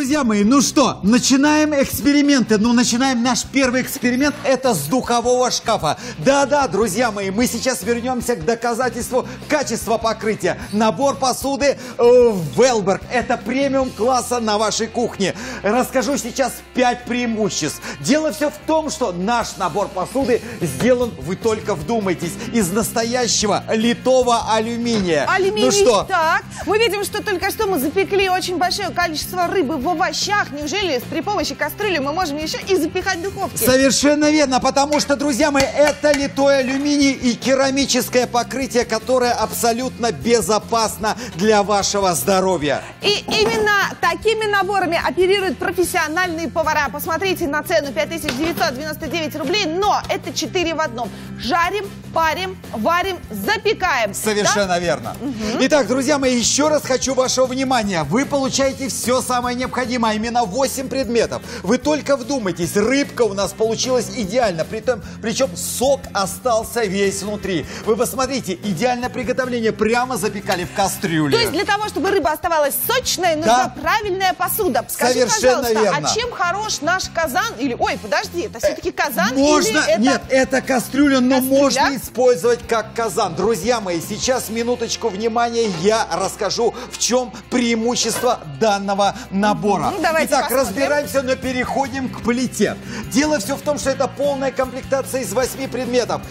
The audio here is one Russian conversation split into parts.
друзья мои, ну что, начинаем эксперименты. Ну, начинаем наш первый эксперимент. Это с духового шкафа. Да-да, друзья мои, мы сейчас вернемся к доказательству качества покрытия. Набор посуды э, Велберг. Это премиум класса на вашей кухне. Расскажу сейчас 5 преимуществ. Дело все в том, что наш набор посуды сделан, вы только вдумайтесь, из настоящего литого алюминия. Алюминий, Ну что, так. Мы видим, что только что мы запекли очень большое количество рыбы в овощах. Неужели при помощи кастрюли мы можем еще и запихать в духовке? Совершенно верно, потому что, друзья мои, это литой алюминий и керамическое покрытие, которое абсолютно безопасно для вашего здоровья. И именно такими наборами оперируют профессиональные повара. Посмотрите на цену 5999 рублей, но это 4 в одном. Жарим, парим, варим, запекаем. Совершенно верно. Итак, друзья мои, еще раз хочу вашего внимания. Вы получаете все самое необходимое, а именно 8 предметов. Вы только вдумайтесь, рыбка у нас получилась идеально, притом, причем сок остался весь внутри. Вы посмотрите, идеальное приготовление прямо запекали в кастрюле. То есть для того, чтобы рыба оставалась сочной, нужна Да. правильная посуда. Скажи, Совершенно пожалуйста, верно. а чем хорош наш казан? Или, ой, подожди, это все-таки казан Можно, или это... нет, это кастрюля, но Кастрюля? можно использовать как казан. Друзья мои, сейчас минуточку внимания, я расскажу, в чем преимущество данного набора. Мгм, давайте Итак, посмотрим. разбираемся, но переходим к плите. Дело все в том, что это полная комплектация из восьми предметов.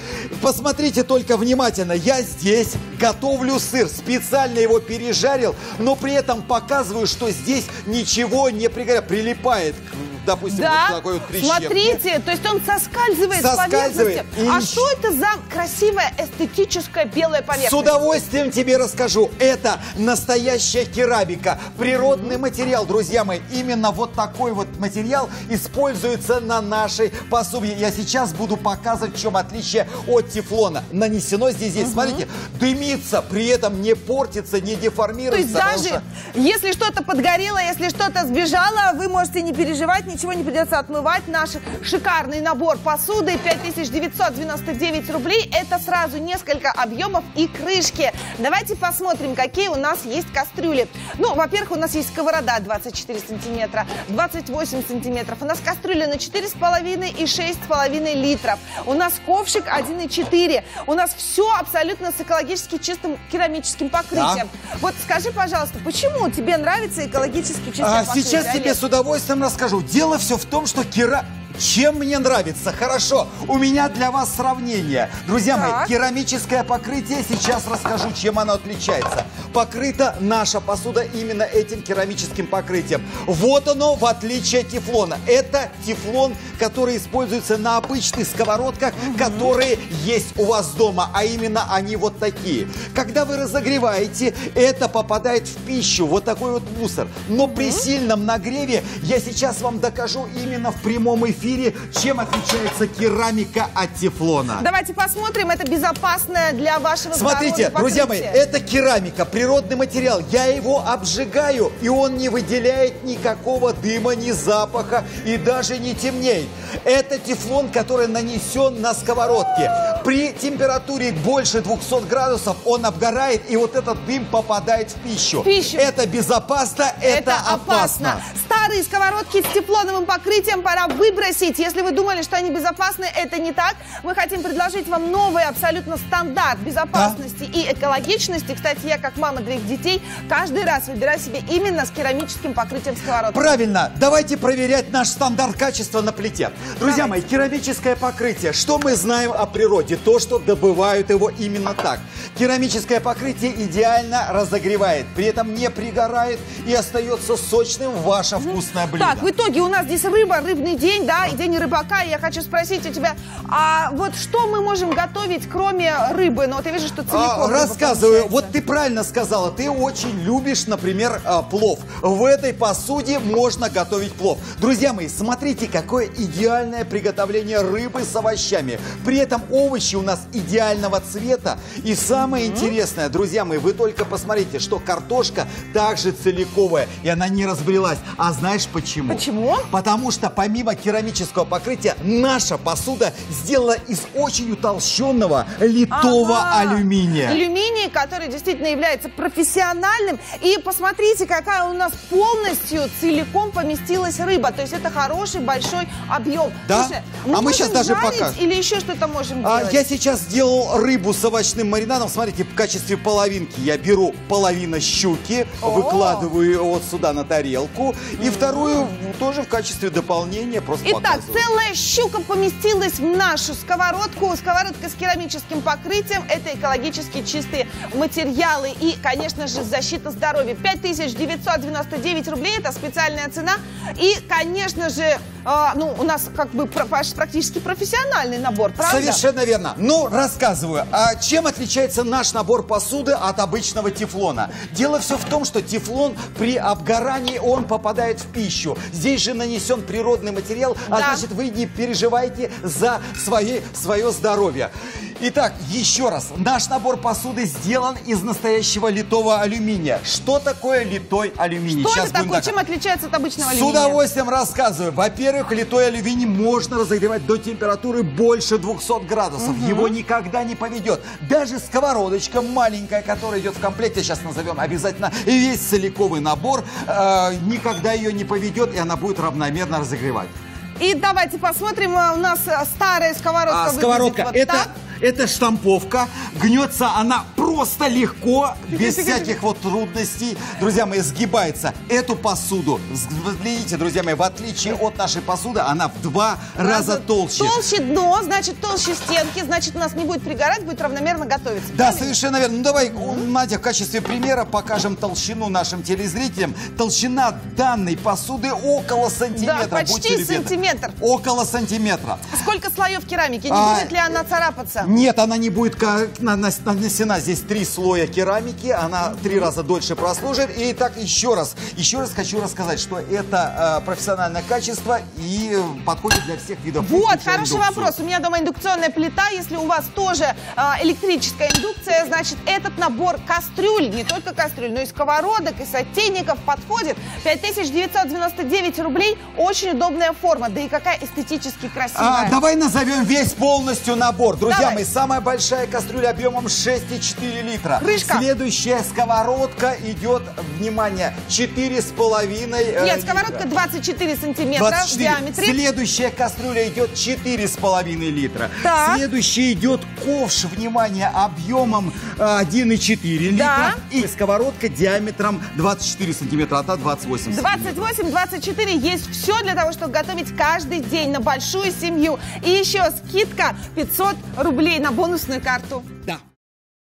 Посмотрите только внимательно, я здесь готовлю сыр, специально его пережарил, но при этом показываю, что здесь ничего не пригоря- прилипает, к, допустим, Да, вот такой вот прищепке. смотрите, то есть он соскальзывает, Соскальзывает. с поверхности. А И что это за красивая эстетическая белая С поверхность? удовольствием тебе расскажу. Это настоящая керамика, природный материал, друзья мои. Именно вот такой вот материал используется на нашей посуде. Я сейчас буду показывать, в чем отличие от тефлона. Нанесено здесь, здесь, смотрите, дымится, при этом не портится, не То деформируется. есть потому даже что- если что-то подгорело, если что-то сбежало, вы можете не переживать, ничего не придется отмывать. Наш шикарный набор посуды 5999 рублей. Это сразу несколько объемов и крышки. Давайте посмотрим, какие у нас есть кастрюли. Ну, во-первых, у нас есть сковорода 24 сантиметра, 28 сантиметров. У нас кастрюля на 4,5 и 6,5 литров. У нас ковшик 1,4. У нас все абсолютно с экологически чистым керамическим покрытием. Вот скажи, пожалуйста, почему тебе нравится экологически чистое А, покрытие? сейчас тебе с удовольствием расскажу. Дело все в том, что кера... Чем мне нравится? Хорошо, у меня для вас сравнение. Друзья мои, Так. керамическое покрытие, сейчас расскажу, чем оно отличается. Покрыта наша посуда именно этим керамическим покрытием. Вот оно, в отличие от тефлона. Это тефлон, который используется на обычных сковородках, которые есть у вас дома, а именно они вот такие. Когда вы разогреваете, это попадает в пищу, вот такой вот мусор. Но при сильном нагреве я сейчас вам докажу именно в прямом эфире, чем отличается керамика от тефлона. Давайте посмотрим, это безопасное для вашего Смотрите, друзья мои, это керамика, природный материал. Я его обжигаю, и он не выделяет никакого дыма, ни запаха, и даже не темнеет. Это тефлон, который нанесен на сковородке. При температуре больше 200 градусов он обгорает, и вот этот дым попадает в пищу. В пищу. Это безопасно, это, Это опасно. Старые сковородки с тефлоновым покрытием пора выбросить. Если вы думали, что они безопасны, это не так. Мы хотим предложить вам новый абсолютно стандарт безопасности и экологичности. Кстати, я как мама двоих детей каждый раз выбираю себе именно с керамическим покрытием сковородки. Правильно, давайте проверять наш стандарт качества на плите. Друзья мои, керамическое покрытие. Что мы знаем о природе? То, что добывают его именно так. Керамическое покрытие идеально разогревает, при этом не пригорает и остается сочным ваше вкусное блюдо. Так, в итоге у нас здесь рыба, рыбный день, да, и день рыбака. И я хочу спросить у тебя, а вот что мы можем готовить, кроме рыбы? Ну, я вижу, что целиком А, рассказываю. Вот ты правильно сказала. Ты очень любишь, например, а, плов. В этой посуде можно готовить плов. Друзья мои, смотрите, какое идеальное приготовление рыбы с овощами. При этом овощи у нас идеального цвета. И самое интересное, друзья мои, вы только посмотрите, что картошка также целиковая, и она не разбрелась. А А знаешь почему? Почему? Потому что помимо керамического покрытия, наша посуда сделана из очень утолщенного литого Ага. алюминия. Алюминий, который действительно является профессиональным. И посмотрите, какая у нас полностью целиком поместилась рыба. То есть это хороший большой объем. Да? Слушай, А мы щас даже покажем. Или еще что-то можем А, делать? я сейчас сделал рыбу с овощным маринадом. Смотрите, в качестве половинки я беру половину щуки, О! выкладываю ее вот сюда на тарелку. И вторую тоже в качестве дополнения просто Итак, показываю. целая щука поместилась в нашу сковородку. Сковородка с керамическим покрытием. Это экологически чистые материалы. И, конечно же, защита здоровья. 5999 рублей. Это специальная цена. И, конечно же, а, ну, у нас как бы практически профессиональный набор, правда? Совершенно верно. Ну, рассказываю. А чем отличается наш набор посуды от обычного тефлона? Дело все в том, что тефлон при обгорании он попадает в пищу. Здесь же нанесен природный материал, а Да. значит вы не переживайте за свои, свое здоровье. Итак, еще раз. Наш набор посуды сделан из настоящего литого алюминия. Что такое литой алюминий? Что Сейчас это такое? док- Чем отличается от обычного с алюминия? удовольствием рассказываю. Во-первых, литой алюминий можно разогревать до температуры больше 200 градусов. Его никогда не поведет. Даже сковородочка маленькая, которая идет в комплекте, сейчас назовем обязательно весь целиковый набор, э, никогда ее не поведет, и она будет равномерно разогревать. И давайте посмотрим. а, У нас а, старая сковородка А, сковородка, вот это, так. Это штамповка. Гнется она просто легко, без всяких вот трудностей. Друзья мои, сгибается. Эту посуду, взгляните, друзья мои, в отличие от нашей посуды, она в два раза толще. Толще дно, значит толще стенки, значит у нас не будет пригорать, будет равномерно готовиться. Да, Правильно? совершенно верно. Ну давай, Надя, в качестве примера покажем толщину нашим телезрителям. Толщина данной посуды около сантиметра. Да, почти сантиметр. Около сантиметра. Сколько слоев керамики? Не А, будет ли она царапаться? Нет, она не будет нанесена. Здесь три слоя керамики, она три раза дольше прослужит. И так еще раз, еще раз хочу рассказать, что это э, профессиональное качество и э, подходит для всех видов. Вот, хороший индукцию. вопрос. У меня дома индукционная плита. Если у вас тоже а, электрическая индукция, значит, этот набор кастрюль, не только кастрюль, но и сковородок, и сотейников подходит. 5999 рублей. Очень удобная форма. Да и какая эстетически красивая. А, давай назовем весь полностью набор. Друзья Давай. Мои, самая большая кастрюля объемом 6,4 литра. Крышка. Следующая сковородка идет, внимание, 4,5 э, Нет, сковородка 24 сантиметра 24. в диаметре. Следующая кастрюля идет 4,5 литра. Так. Следующая идет ковш, внимание, объемом э, 1,4 литра. Да. И сковородка диаметром 24 сантиметра, а та 28 сантиметров. 28-24 есть все для того, чтобы готовить каждый день на большую семью. И еще скидка 500 рублей на бонусную карту. Да.